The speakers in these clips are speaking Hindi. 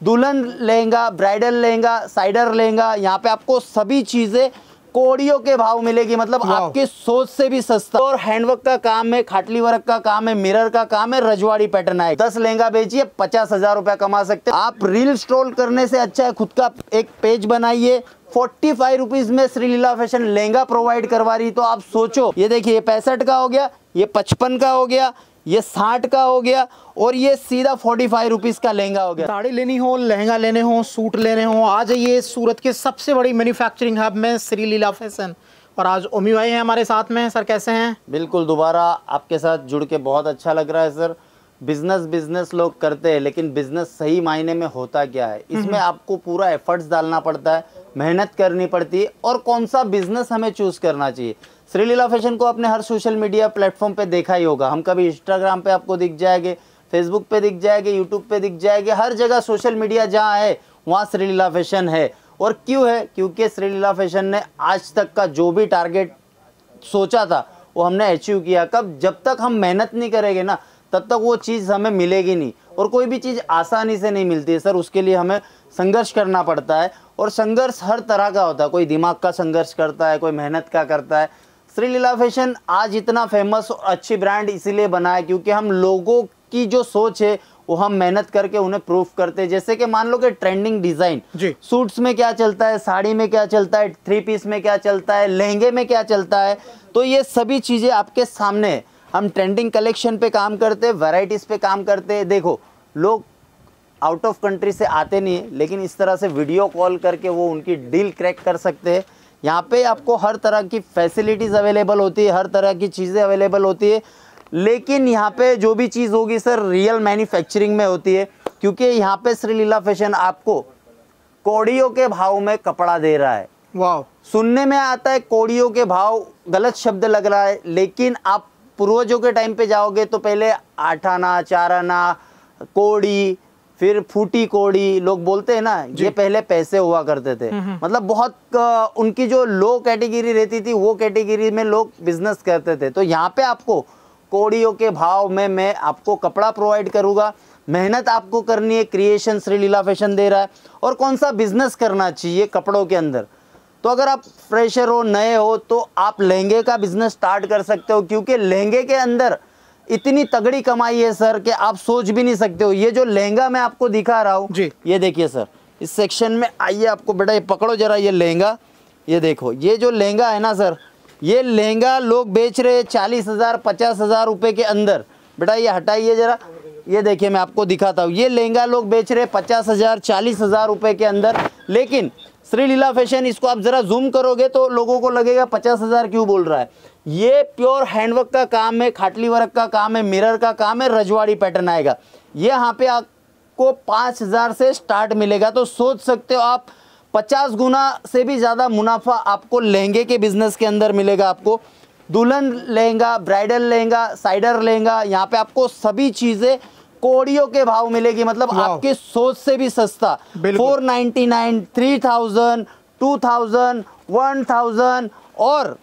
दुल्हन लहंगा ब्राइडल लहंगा साइडर लहंगा यहाँ पे आपको सभी चीज़ें कोड़ियों के भाव मिलेगी। मतलब आपकी सोच से भी सस्ता। और हैंडवर्क का काम है खाटली वर्क का काम है मिरर का काम है रजवाड़ी पैटर्न आए। दस लहंगा बेचिए पचास हज़ार रुपया कमा सकते हैं। आप रील स्ट्रोल करने से अच्छा है खुद का एक पेज बनाइए। फोर्टी फाइव रुपीज़ में श्रीलीला फ़ैशन लहंगा प्रोवाइड करवा रही तो आप सोचो। ये देखिए ये पैंसठ का हो गया ये पचपन का हो गया ये साठ का हो गया और ये सीधा फोर्टी फाइव रुपीज़ का लहंगा हो गया। साड़ी लेनी हो लहंगा लेने हो सूट लेने हो आ जाइए सूरत के सबसे बड़ी मैन्युफैक्चरिंग हब में श्री लीला फ़ैशन। और आज ओमी भाई हैं हमारे साथ में। सर कैसे हैं? बिल्कुल दोबारा आपके साथ जुड़ के बहुत अच्छा लग रहा है सर। बिज़नेस बिज़नेस लोग करते हैं लेकिन बिज़नेस सही मायने में होता क्या है? इसमें आपको पूरा एफर्ट्स डालना पड़ता है मेहनत करनी पड़ती है और कौन सा बिज़नेस हमें चूज़ करना चाहिए? श्रीलीला फ़ैशन को आपने हर सोशल मीडिया प्लेटफॉर्म पे देखा ही होगा। हम कभी इंस्टाग्राम पे आपको दिख जाएँगे फेसबुक पे दिख जाएँगे यूट्यूब पे दिख जाएँगे, हर जगह सोशल मीडिया जहाँ है, वहाँ श्रीलीला फ़ैशन है। और क्यों है? क्योंकि श्रीलीला फ़ैशन ने आज तक का जो भी टारगेट सोचा था, वो हमने अचीव किया। कब? जब तक हम मेहनत नहीं करेंगे ना, तब तक वो चीज़ हमें मिलेगी नहीं। और कोई भी चीज़ आसानी से नहीं मिलती है, सर, उसके लिए हमें संघर्ष करना पड़ता है। और संघर्ष हर तरह का होता है। कोई दिमाग का संघर्ष करता है, कोई मेहनत का करता है। श्रीलीला फ़ैशन आज इतना फ़ेमस और अच्छी ब्रांड इसीलिए बना है क्योंकि हम लोगों की जो सोच है वो हम मेहनत करके उन्हें प्रूफ करते हैं। जैसे कि मान लो कि ट्रेंडिंग डिज़ाइन जी। सूट्स में क्या चलता है साड़ी में क्या चलता है थ्री पीस में क्या चलता है लहंगे में क्या चलता है तो ये सभी चीज़ें आपके सामने है। हम ट्रेंडिंग कलेक्शन पे काम करते हैं वेराइटीज़ पे काम करते हैं। देखो लोग आउट ऑफ़ कंट्री से आते नहीं है लेकिन इस तरह से वीडियो कॉल करके वो उनकी डील क्रैक कर सकते हैं। यहाँ पे आपको हर तरह की फैसिलिटीज़ अवेलेबल होती है हर तरह की चीज़ें अवेलेबल होती है। लेकिन यहाँ पे जो भी चीज़ होगी सर रियल मैन्युफैक्चरिंग में होती है क्योंकि यहाँ पे श्रीलीला फ़ैशन आपको कौड़ियों के भाव में कपड़ा दे रहा है। वाह सुनने में आता है कौड़ियों के भाव गलत शब्द लग रहा है लेकिन आप पूर्वजों के टाइम पे जाओगे तो पहले आठ आना चार आना कोड़ी फिर फूटी कोड़ी लोग बोलते हैं ना ये पहले पैसे हुआ करते थे। मतलब बहुत उनकी जो लो कैटेगरी रहती थी वो कैटेगरी में लोग बिज़नेस करते थे। तो यहाँ पे आपको कोड़ियों के भाव में मैं आपको कपड़ा प्रोवाइड करूँगा। मेहनत आपको करनी है क्रिएशन श्रीलीला फ़ैशन दे रहा है। और कौन सा बिज़नेस करना चाहिए कपड़ों के अंदर? तो अगर आप फ्रेशर हो नए हो तो आप लहंगे का बिज़नेस स्टार्ट कर सकते हो क्योंकि लहंगे के अंदर इतनी तगड़ी कमाई है सर कि आप सोच भी नहीं सकते हो। ये जो लहंगा मैं आपको दिखा रहा हूँ। ये देखिए सर इस सेक्शन में आइए आपको बेटा ये पकड़ो जरा ये लहंगा। ये देखो ये जो लहंगा है ना सर ये लहंगा लोग बेच रहे हैं चालीस हज़ार पचास हज़ार रुपए के अंदर। बेटा ये हटाइए जरा। ये देखिए मैं आपको दिखाता हूँ। ये लहंगा लोग बेच रहे हैं पचास हज़ार चालीस हज़ार रुपए के अंदर। लेकिन श्रीलीला फ़ैशन, इसको आप जरा जूम करोगे तो लोगों को लगेगा पचास हज़ार क्यों बोल रहा है। ये प्योर हैंडवर्क का काम है, खाटली वर्क का काम है मिरर का काम है, रजवाड़ी पैटर्न आएगा। ये यहाँ पे आपको पाँच हज़ार से स्टार्ट मिलेगा तो सोच सकते हो आप, पचास गुना से भी ज़्यादा मुनाफा आपको लहंगे के बिज़नेस के अंदर मिलेगा आपको। दुल्हन लहंगा, ब्राइडल लहंगा साइडर लहंगा, यहाँ पे आपको सभी चीज़ें कोड़ियों के भाव मिलेगी मतलब। आपकी सोच से भी सस्ता। Four ninety nine three thousand two thousand one thousand और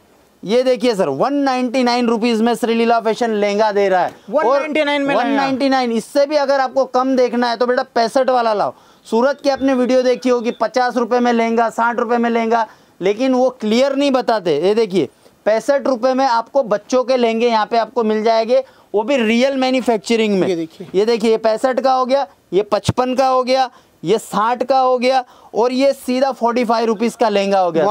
ये देखिए sir one ninety nine rupees में श्रीलीला फ़ैशन लहंगा दे रहा है 199 में वन लहंगा। नाइन्टी नाइन इससे भी अगर आपको कम देखना है तो बेटा पैंसठ वाला लाओ सूरत की आपने वीडियो देखी होगी पचास रुपए में लहंगा साठ रुपए में लहंगा लेकिन वो क्लियर नहीं बताते ये देखिए पैंसठ रुपए में आपको बच्चों के लहंगे यहाँ पे आपको मिल जाएँगे वो भी रियल मैन्युफैक्चरिंग में। ये देखिए। ये पैंसठ का हो गया ये पचपन का हो गया ये साठ का हो गया और ये सीधा फोर्टी फाइव रुपीज़ का लहंगा हो गया।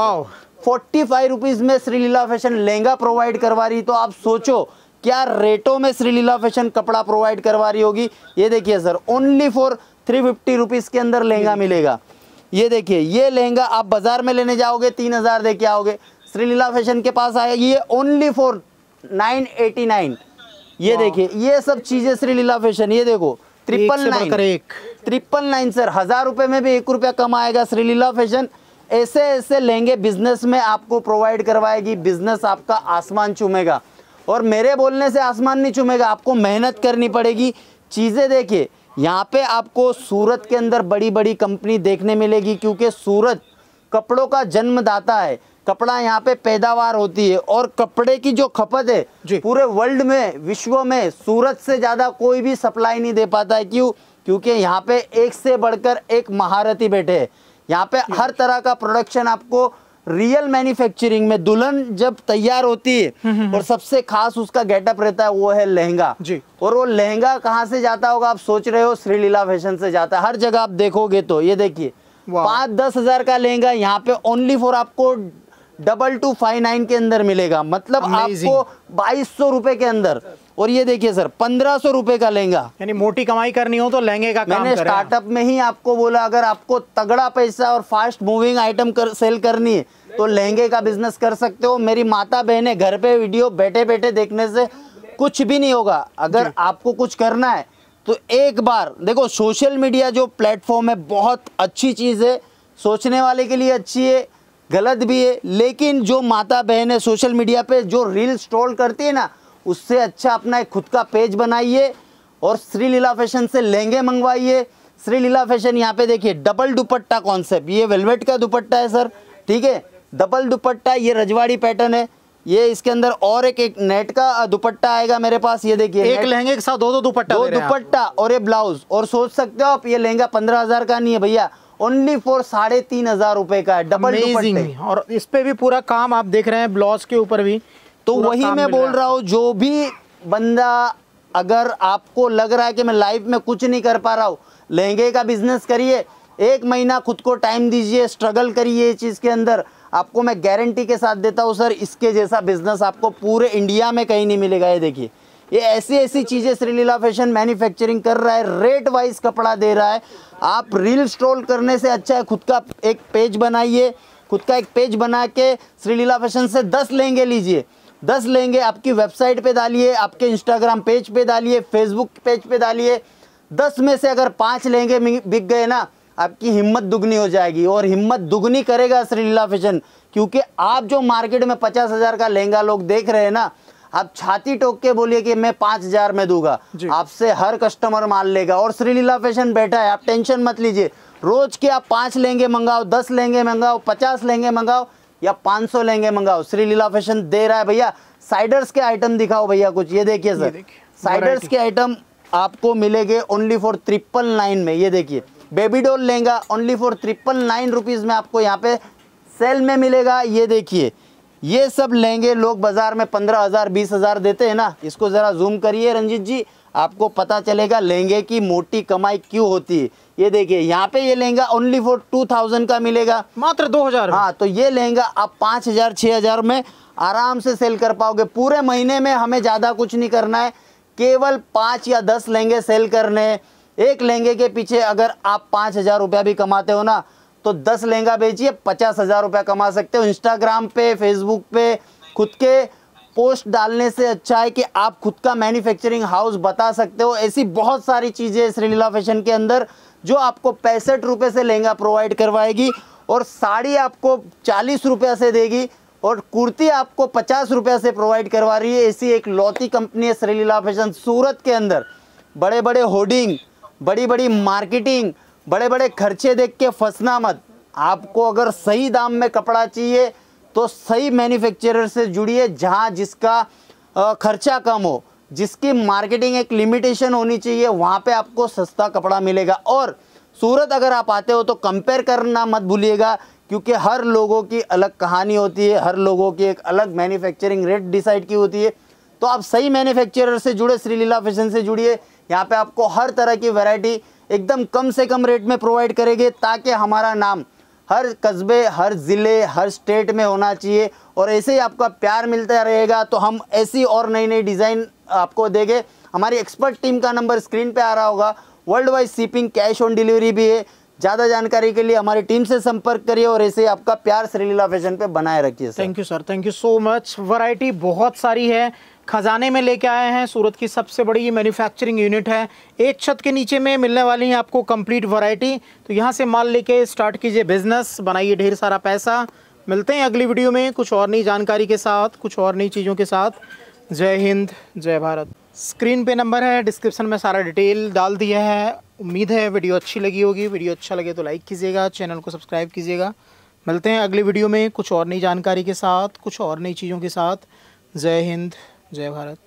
फोर्टी फाइव रुपीज़ में श्रीलीला फ़ैशन लहंगा प्रोवाइड करवा रही तो आप सोचो क्या रेटों में श्रीलीला फ़ैशन कपड़ा प्रोवाइड करवा रही होगी? ये देखिए sir only for three fifty rupees के अंदर लहंगा मिलेगा। ये देखिए ये लहंगा आप बाज़ार में लेने जाओगे तीन हज़ार दे के आओगे। श्रीलीला फ़ैशन के पास आएगी ये only for nine eighty nine ये देखिए ये सब चीज़ें श्रीलीला फ़ैशन ये देखो ट्रिपल नाइन एक। ट्रिपल नाइन सर हज़ार रुपए में भी एक रुपया कम आएगा श्रीलीला फ़ैशन। ऐसे ऐसे लहंगे बिज़नेस में आपको प्रोवाइड करवाएगी बिज़नेस आपका आसमान चूमेगा। और मेरे बोलने से आसमान नहीं चूमेगा आपको मेहनत करनी पड़ेगी। चीज़ें देखिए यहाँ पे आपको सूरत के अंदर बड़ी बड़ी कंपनी देखने मिलेगी क्योंकि सूरत कपड़ों का जन्मदाता है। कपड़ा यहाँ पे पैदावार होती है और कपड़े की जो खपत है पूरे वर्ल्ड में विश्व में सूरत से ज़्यादा कोई भी सप्लाई नहीं दे पाता है। क्यों? क्योंकि यहाँ पे एक से बढ़कर एक महारथी बैठे हैं। यहाँ पे हर तरह का प्रोडक्शन आपको रियल मैन्युफैक्चरिंग में दुल्हन जब तैयार होती है और सबसे खास उसका गेटअप रहता है वो है लहंगा। जी। और वो लहंगा कहाँ से जाता होगा आप सोच रहे हो श्रीलीला फ़ैशन से जाता है। हर जगह आप देखोगे तो ये देखिए। पाँच दस हज़ार का लहंगा यहाँ पे ओनली फॉर आपको डबल टू फाइव नाइन के अंदर मिलेगा। मतलब Amazing. आपको बाईस सौ रुपए के अंदर। और ये देखिए सर पंद्रह सौ रुपए का लहंगा यानी मोटी कमाई करनी हो तो लहंगे का मैंने स्टार्टअप में ही आपको बोला अगर आपको तगड़ा पैसा और फास्ट मूविंग आइटम कर सेल करनी है तो लहंगे का बिज़नेस कर सकते हो। मेरी माता बहनें घर पे वीडियो बैठे बैठे देखने से कुछ भी नहीं होगा। अगर आपको कुछ करना है तो एक बार देखो सोशल मीडिया जो प्लेटफॉर्म है बहुत अच्छी चीज़ है। सोचने वाले के लिए अच्छी है गलत भी है लेकिन जो माता बहन है सोशल मीडिया पे जो रील स्ट्रोल करती है ना उससे अच्छा अपना एक खुद का पेज बनाइए और श्री लीला फ़ैशन से लहंगे मंगवाइए। श्री लीला फ़ैशन यहाँ पे देखिए डबल दुपट्टा कॉन्सेप्ट ये वेलवेट का दुपट्टा है सर ठीक है? डबल दुपट्टा ये रजवाड़ी पैटर्न है। ये इसके अंदर और एक एक नेट का दुपट्टा आएगा मेरे पास ये देखिए एक लहंगे के साथ दो दो दुपट्टा दो। दुपट्टा और ये ब्लाउज और सोच सकते हो आप ये लहंगा पंद्रह हज़ार का नहीं है भैया। ओनली फॉर साढ़े तीन हज़ार रुपए का है डबल और इस पे भी पूरा काम आप देख रहे हैं ब्लाउज के ऊपर भी। तो वही मैं बोल रहा हूँ। जो भी बंदा अगर आपको लग रहा है कि मैं लाइफ में कुछ नहीं कर पा रहा हूँ लहंगे का बिज़नेस करिए एक महीना खुद को टाइम दीजिए स्ट्रगल करिए इस चीज़ के अंदर। आपको मैं गारंटी के साथ देता हूँ सर इसके जैसा बिज़नेस आपको पूरे इंडिया में कहीं नहीं मिलेगा ये देखिए। ये ऐसी ऐसी चीज़ें श्रीलीला फ़ैशन मैन्युफैक्चरिंग कर रहा है रेट वाइज कपड़ा दे रहा है। आप रील स्ट्रोल करने से अच्छा है, खुद का एक पेज बनाइए, खुद का एक पेज बना के श्रीलीला फ़ैशन से दस लहंगे लीजिए। दस लेंगे, आपकी वेबसाइट पे डालिए, आपके इंस्टाग्राम पेज पे डालिए फेसबुक पेज पे डालिए। दस में से अगर पाँच लहंगे बिक गए ना, आपकी हिम्मत दुगनी हो जाएगी और हिम्मत दुगनी करेगा श्रीलीला फ़ैशन, क्योंकि आप जो मार्केट में पचास हज़ार का लहंगा लोग देख रहे हैं ना आप छाती टोक के बोलिए कि मैं पाँच हज़ार में दूँगा। आपसे हर कस्टमर माल लेगा। और श्रीलीला फ़ैशन बैठा है आप टेंशन मत लीजिए। रोज के आप पाँच लेंगे मंगाओ दस लेंगे मंगाओ पचास लेंगे मंगाओ या पाँच सौ लेंगे मंगाओ। श्रीलीला फ़ैशन दे रहा है भैया। साइडर्स के आइटम दिखाओ भैया कुछ। ये देखिए सर साइडर्स के आइटम आपको मिलेंगे ओनली फॉर ट्रिपल नाइन में। ये देखिए। Baby doll lehenga only for triple nine rupees में आपको यहाँ पे सेल में मिलेगा। ये देखिए। ये सब लहंगे लोग बाज़ार में पंद्रह हज़ार बीस हज़ार देते हैं ना। इसको ज़रा जूम करिए रंजीत जी आपको पता चलेगा लहंगे की मोटी कमाई क्यों होती है। ये देखिए यहाँ पे ये lehenga only for two thousand का मिलेगा। मात्र दो हज़ार हाँ तो ये लहंगा आप पाँच हज़ार छः हज़ार में आराम से सेल कर पाओगे। पूरे महीने में हमें ज़्यादा कुछ नहीं करना है। केवल पाँच या दस लहंगे सेल करने। एक लहंगे के पीछे अगर आप पाँच हज़ार रुपया भी कमाते हो ना तो दस लहंगा बेचिए, पचास हज़ार रुपया कमा सकते हो। इंस्टाग्राम पे फेसबुक पे खुद के पोस्ट डालने से अच्छा है कि आप खुद का मैन्युफैक्चरिंग हाउस बता सकते हो। ऐसी बहुत सारी चीज़ें श्रीलीला फ़ैशन के अंदर जो आपको पैंसठ रुपये से लहंगा प्रोवाइड करवाएगी और साड़ी आपको चालीस रुपये से देगी और कुर्ती आपको पचास रुपये से प्रोवाइड करवा रही है। ऐसी एक लौती कंपनी है श्रीलीला फ़ैशन सूरत के अंदर। बड़े बड़े होर्डिंग बड़ी बड़ी मार्केटिंग बड़े बड़े खर्चे देख के फंसना मत। आपको अगर सही दाम में कपड़ा चाहिए तो सही मैन्युफैक्चरर से जुड़िए जहाँ जिसका खर्चा कम हो। जिसकी मार्केटिंग एक लिमिटेशन होनी चाहिए, वहाँ पे आपको सस्ता कपड़ा मिलेगा। और सूरत अगर आप आते हो तो कंपेयर करना मत भूलिएगा, क्योंकि हर लोगों की अलग कहानी होती है, हर लोगों की एक अलग मैन्युफैक्चरिंग रेट डिसाइड की होती है। तो आप सही मैन्युफैक्चरर से जुड़े, श्रीलीला फ़ैशन से जुड़िए। यहाँ पे आपको हर तरह की वैरायटी एकदम कम से कम रेट में प्रोवाइड करेंगे ताकि हमारा नाम हर कस्बे, हर ज़िले, हर स्टेट में होना चाहिए। और ऐसे ही आपका प्यार मिलता रहेगा तो हम ऐसी और नई नई डिज़ाइन आपको देंगे। हमारी एक्सपर्ट टीम का नंबर स्क्रीन पे आ रहा होगा। World wide shipping cash on delivery भी है। ज़्यादा जानकारी के लिए हमारी टीम से संपर्क करिए और ऐसे आपका प्यार श्रीलीला फ़ैशन पे बनाए रखिए thank you sir thank you so much variety बहुत सारी है। खजाने में लेके आए हैं। सूरत की सबसे बड़ी मैन्युफैक्चरिंग यूनिट है। एक छत के नीचे में मिलने वाली है आपको कंप्लीट वैरायटी तो यहाँ से माल लेके स्टार्ट कीजिए बिज़नेस बनाइए ढेर सारा पैसा। मिलते हैं अगली वीडियो में कुछ और नई जानकारी के साथ, कुछ और नई चीज़ों के साथ। जय हिंद, जय भारत। स्क्रीन पे नंबर है डिस्क्रिप्शन में सारा डिटेल डाल दिया है। उम्मीद है वीडियो अच्छी लगी होगी। वीडियो अच्छा लगे तो लाइक कीजिएगा चैनल को सब्सक्राइब कीजिएगा। मिलते हैं अगली वीडियो में कुछ और नई जानकारी के साथ, कुछ और नई चीज़ों के साथ। जय हिंद जय भारत।